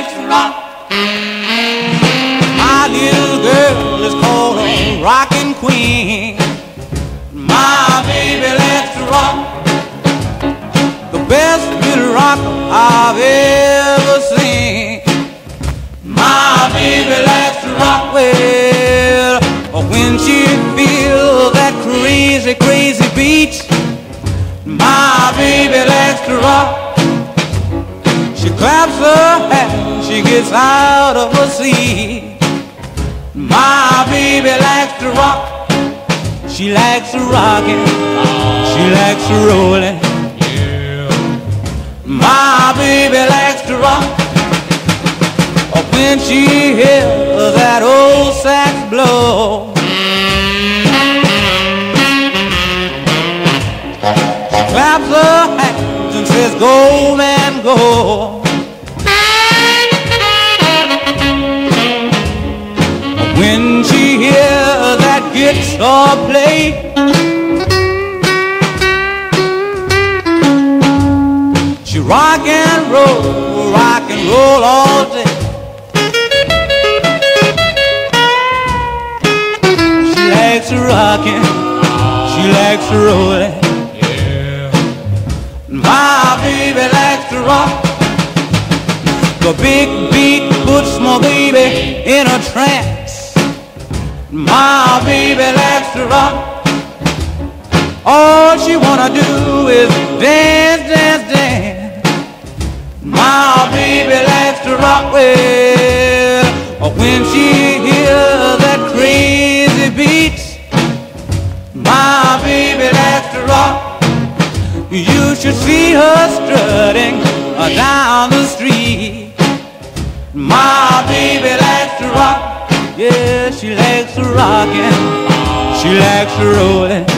Rock. My little girl is called a rockin' queen. My baby, let's rock. The best little rock I've ever seen. My baby, let's rock. Well, when she feels that crazy, crazy beat. My baby, let's rock. Claps her hands, she gets out of her seat. My baby likes to rock. She likes to rockin'. She likes to rollin'. My baby likes to rock. When she hears that old sax blow. She claps her hands and says, Go, man, go. Guitar play, she rock and roll, rock and roll all day. She likes rocking, she likes rolling. My baby likes to rock. The big beat puts my baby in a trance. My to rock. All she wanna do is dance, dance, dance. My baby likes to rock well. When she hears that crazy beat, my baby likes to rock. You should see her strutting down the street. My baby likes to rock. Yeah, she likes to rockin'. She likes to rollin'.